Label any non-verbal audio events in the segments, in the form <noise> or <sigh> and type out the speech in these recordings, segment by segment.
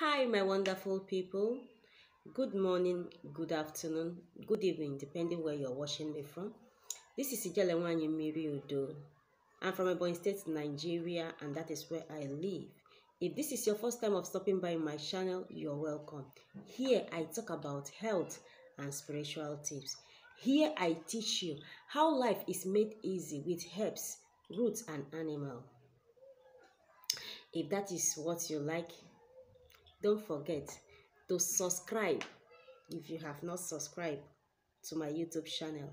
Hi, my wonderful people. Good morning, good afternoon, good evening, depending where you're watching me from. This is Ijele Wanyi Mmiri Udo. I'm from Ebonyi State, Nigeria, and that is where I live. If this is your first time of stopping by my channel, you're welcome. Here I talk about health and spiritual tips. Here I teach you how life is made easy with herbs, roots, and animal. If that is what you like, don't forget to subscribe if you have not subscribed to my YouTube channel.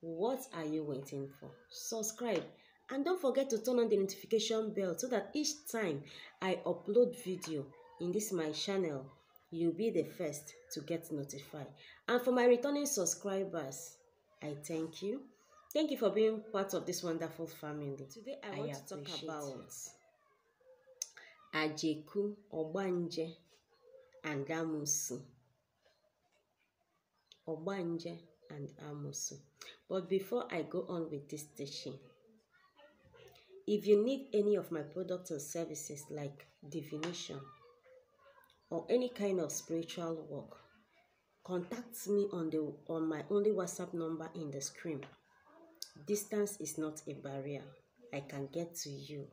What are you waiting for? Subscribe and don't forget to turn on the notification bell so that each time I upload video in this my channel, you'll be the first to get notified. And for my returning subscribers, I thank you. Thank you for being part of this wonderful family. Today I, want to talk about Ajeku, Ogbanje, and Amusu. Ogbanje and Amusu. But before I go on with this teaching, if you need any of my products or services like divination or any kind of spiritual work, contact me on the on my only WhatsApp number in the screen. Distance is not a barrier. I can get to you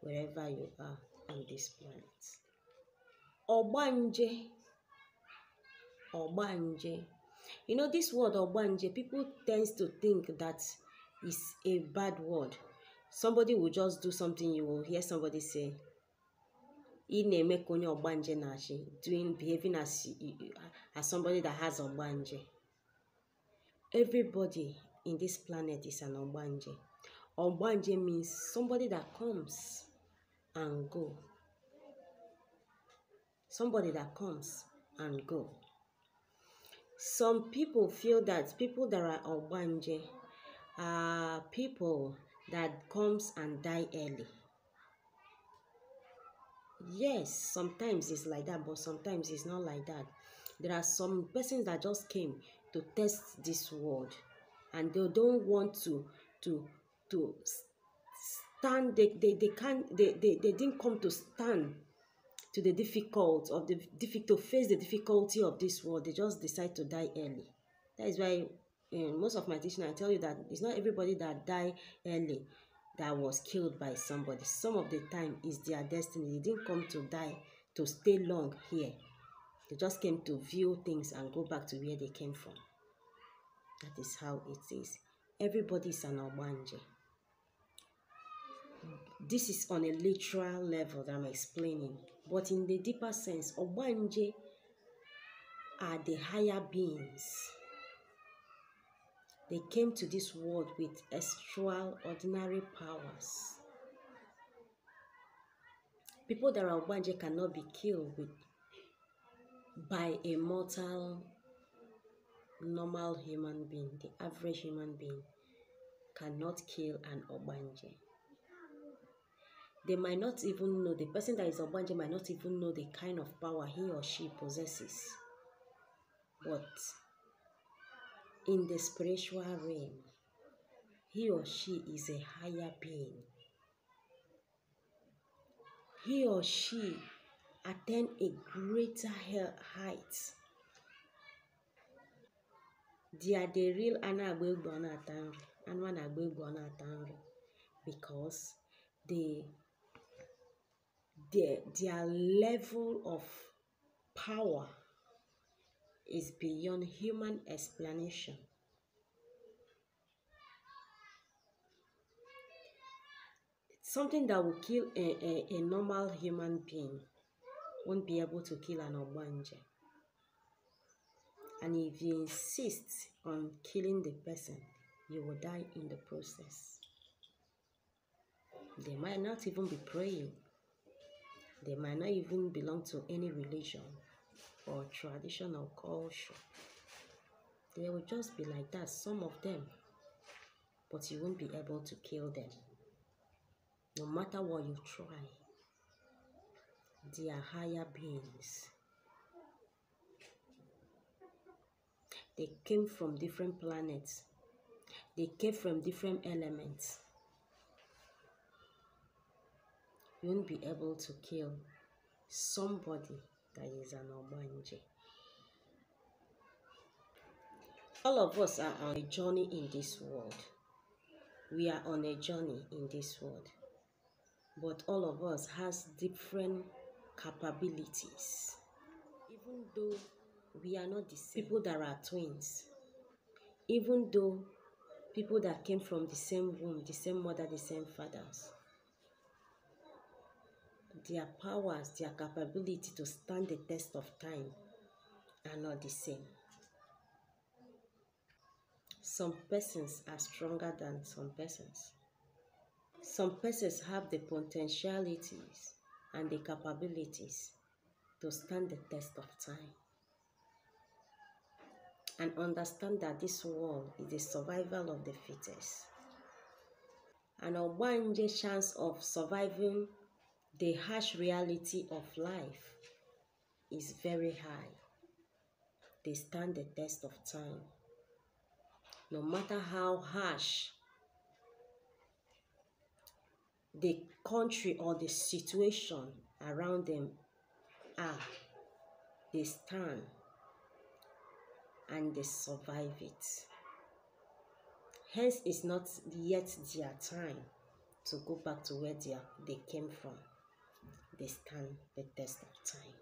wherever you are on this planet. Ogbanje. Ogbanje. You know this word Ogbanje, people tends to think that is a bad word. Somebody will just do something, you will hear somebody say, ị na-eme ka onye ọgbanje na-achị doing behaving as as somebody that has ọgbanje everybody in this planet is an ọgbanje ọgbanje means somebody that comes and go. Somebody that comes and go. Some people feel that people that are ọgbanje are people that comes and die early. Yes sometimes it's like that but sometimes it's not like that. There are some persons that just came to test this world and they don't want to to to stand they they, they can't they, they they didn't come to stand to the difficult of the difficult face the difficulty of this world they just decide to die early that is why um, most of my teaching i tell you that it's not everybody that die early that was killed by somebody. Some of the time is their destiny. They didn't come to die to stay long here. They just came to view things and go back to where they came from. That is how it is. Everybody is an Ogbanje. This is on a literal level that I'm explaining. But in the deeper sense, Ogbanje are the higher beings they came to this world with extraordinary powers. People that are Ogbanje cannot be killed with by a mortal, normal human being. The average human being cannot kill an Ogbanje. They might not even know, the person that is Ogbanje might not even know the kind of power he or she possesses. But in the spiritual realm, he or she is a higher being. He or she attain a greater height. They are the real ana agba egbe ọ anụ because the, the, their level of power is beyond human explanation. It's Something that will kill a, a, a normal human being won't be able to kill an Ogbanje. And if you insist on killing the person, you will die in the process. They might not even be praying. They might not even belong to any religion or tradition or culture. They will just be like that, some of them. But you won't be able to kill them. No matter what you try, they are higher beings. They came from different planets. They came from different elements. You won't be able to kill somebody that is an Ogbanje. All of us are on a journey in this world. We are on a journey in this world. But all of us has different capabilities. Even though we are not the same. People that are twins. Even though people that came from the same womb, the same mother, the same fathers their powers, their capability to stand the test of time are not the same. Some persons are stronger than some persons. Some persons have the potentialities and the capabilities to stand the test of time and understand that this world is the survival of the fittest. and An Ogbanje chance of surviving the harsh reality of life is very high. They stand the test of time. No matter how harsh the country or the situation around them are, they stand and they survive it. Hence, it's not yet their time to go back to where they, are, they came from they stand the test of time,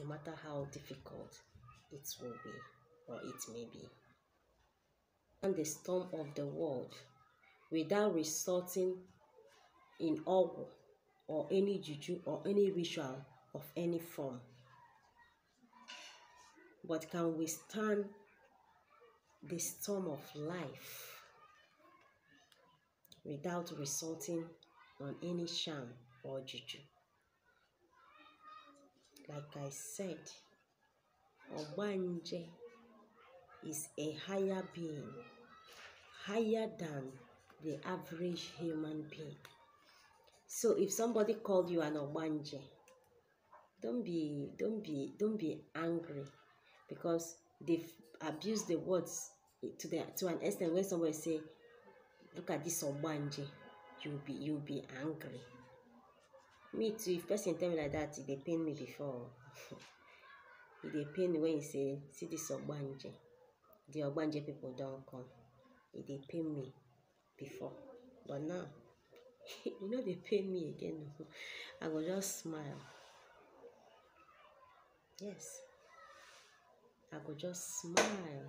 no matter how difficult it will be or it may be. And the storm of the world without resorting in awe or any juju or any ritual of any form, but can withstand the storm of life without resorting on any charm or juju. Like I said, Obanje is a higher being, higher than the average human being. So if somebody called you an Obanje, don't be don't be don't be angry because they've abused the words to the to an extent when somebody say, look at this Obanje, you'll be you'll be angry me too if person tell me like that e dey pain me before. <laughs> E dey pain when you say see this ogbanje. The ogbanje people don come. E dey pain me before. But now <laughs> e no dey pain me again o i go just smile. Yes. I go just smile.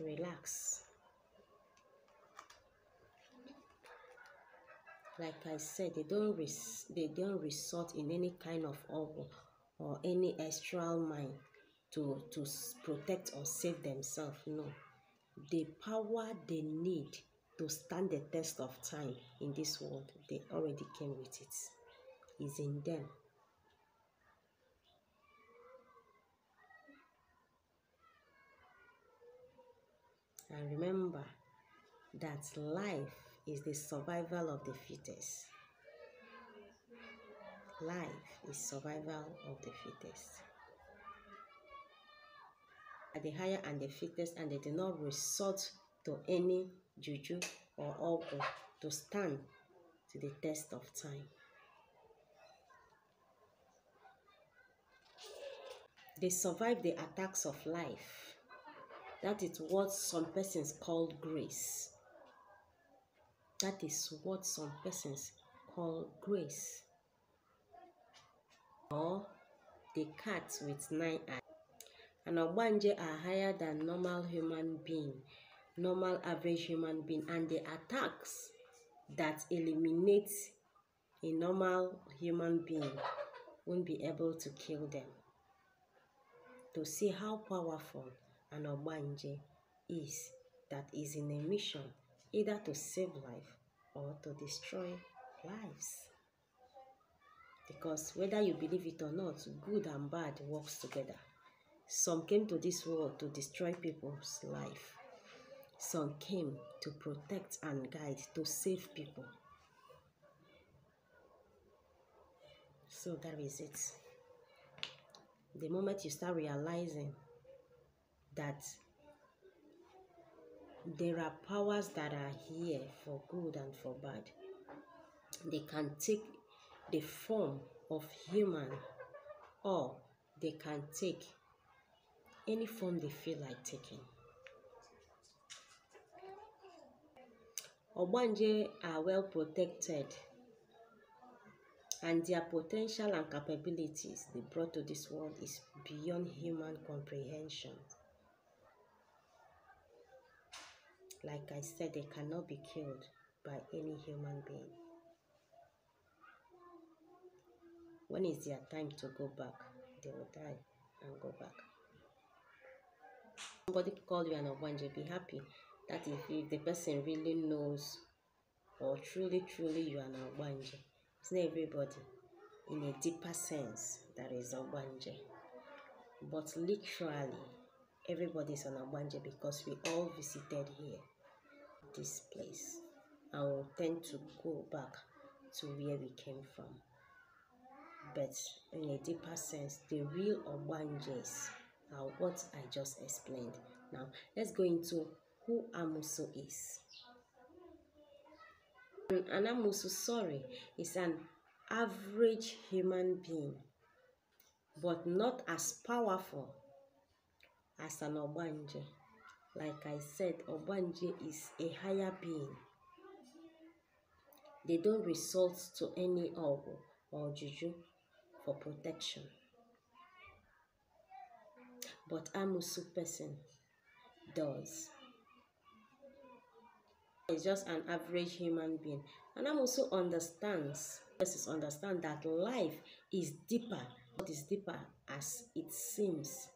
Relax like I said, they don't res- they don't resort in any kind of awful or any extra mind to to protect or save themselves. No, the power they need to stand the test of time in this world, they already came with it. Is in them. And remember that life is the survival of the fittest. Life is survival of the fittest. Are the higher and the fittest, and they do not resort to any juju or alcohol to stand to the test of time. They survive the attacks of life. That is what some persons call grace. That is what some persons call grace. Or the cat with nine eyes. An Ogbanje are higher than normal human being, normal average human being, and the attacks that eliminate a normal human being won't be able to kill them. To see how powerful an Ogbanje is that is in a mission either to save life or to destroy lives. Because whether you believe it or not, good and bad works together. Some came to this world to destroy people's life. Some came to protect and guide, to save people. So that is it. The moment you start realizing that there are powers that are here for good and for bad. They can take the form of human or they can take any form they feel like taking. Ogbanje are well protected and their potential and capabilities they brought to this world is beyond human comprehension. Like I said, they cannot be killed by any human being. When is their time to go back, they will die and go back. Somebody call you an Ogbanje, be happy that if, if the person really knows or truly, truly you are an Ogbanje. It's not everybody in a deeper sense that is Ogbanje. But literally, everybody is an Ogbanje because we all visited here, this place, I will tend to go back to where we came from. But in a deeper sense, the real Ogbanjes are what I just explained. Now, let's go into who Amusu is. An Amusu, sorry, is an average human being, but not as powerful as an Ogbanje. Like I said, Ogbanje is a higher being. They don't resort to any ogu or juju for protection. But Amusu person does. Is just an average human being. And Amusu understands, persons understand that life is deeper. What is deeper as it seems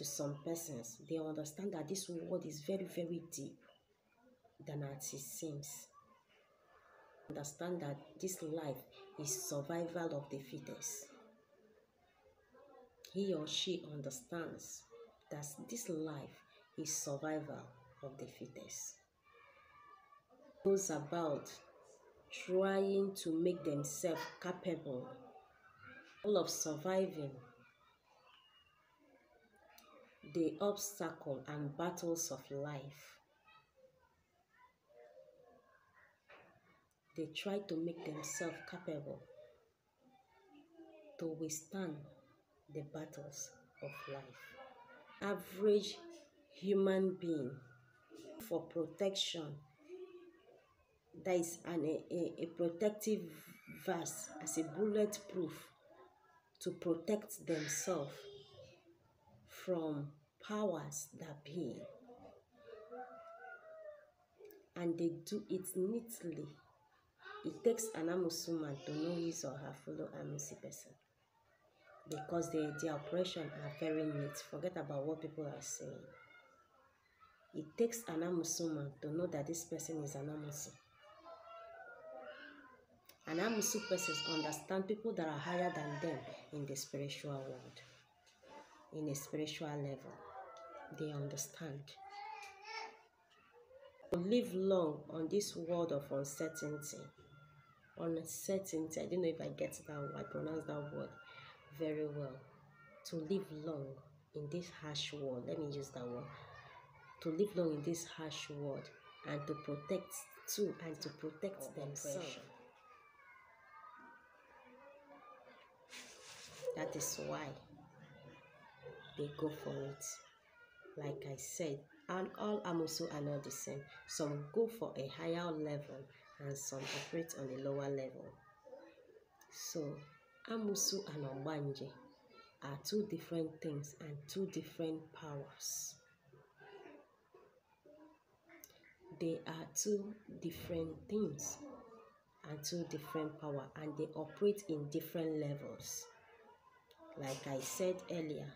to some persons. They understand that this world is very, very deep than as it seems. Understand that this life is survival of the fittest. He or she understands that this life is survival of the fittest. Goes about trying to make themselves capable of surviving the obstacle and battles of life. They try to make themselves capable to withstand the battles of life. Average human being for protection. There is an, a, a protective verse as a bulletproof to protect themselves from powers that be. And they do it neatly. It takes an Amusuman to know his or her fellow Amusi person. Because they, their operation are very neat. Forget about what people are saying. It takes an Amusuman to know that this person is an Amusi. An Amusu person understand people that are higher than them in the spiritual world, in a spiritual level. They understand. To live long on this world of uncertainty, uncertainty. I don't know if I get that. word, I pronounce that word very well. To live long in this harsh world. Let me use that word. To live long in this harsh world and to protect too and to protect themselves. That is why go for it. Like I said, and all Amusu are not the same. Some go for a higher level and some operate on a lower level. So, Amusu and Ogbanje are two different things and two different powers. They are two different things and two different power and they operate in different levels. Like I said earlier,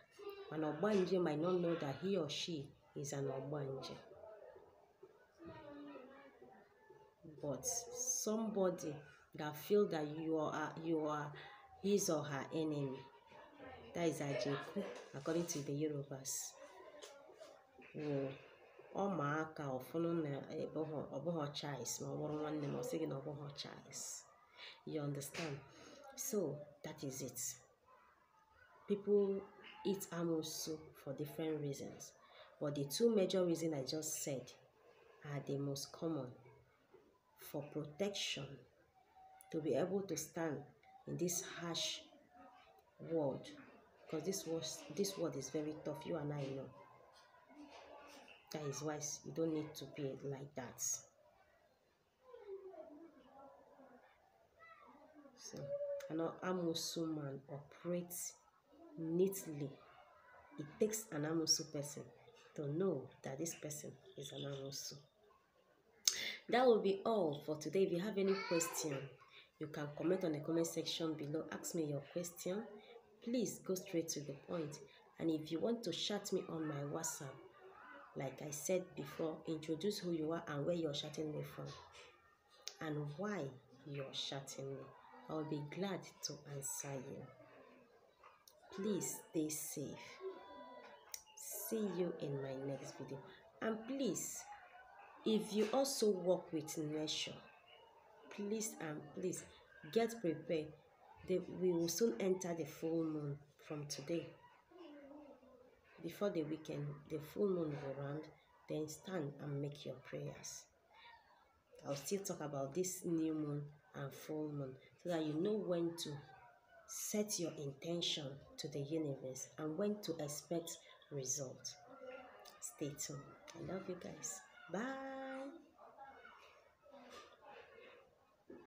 an Ogbanje might not know that he or she is an Ogbanje. But somebody that feel that you are you are his or her enemy, that is Ajeku, according to the Yorubas. Will ọma aka ọfụnụ na ọ bụghị Charles ma ọ bụrụ nwanne m ọ sị gị na ọ bụghị Charles. You understand? So that is it. People eat amosu for different reasons. But the two major reasons I just said are the most common. For protection, to be able to stand in this harsh world because this was this world is very tough you and i know. That is why you don't need to be like that. So an amusu man operates neatly. It takes an amusu person to know that this person is an amusu that will be all for today. If you have any question you can comment on the comment section below. Ask me your question. Please go straight to the point. And if you want to chat me on my whatsapp like i said before introduce who you are and where you're chatting me from and why you're chatting me. I'll be glad to answer you please stay safe. See you in my next video. And please if you also work with nature please and please get prepared. We will soon enter the full moon from today. Before the weekend the full moon will round then stand and make your prayers. I'll still talk about this new moon and full moon so that you know when to set your intention to the universe and when to expect result. Stay tuned. I love you guys. Bye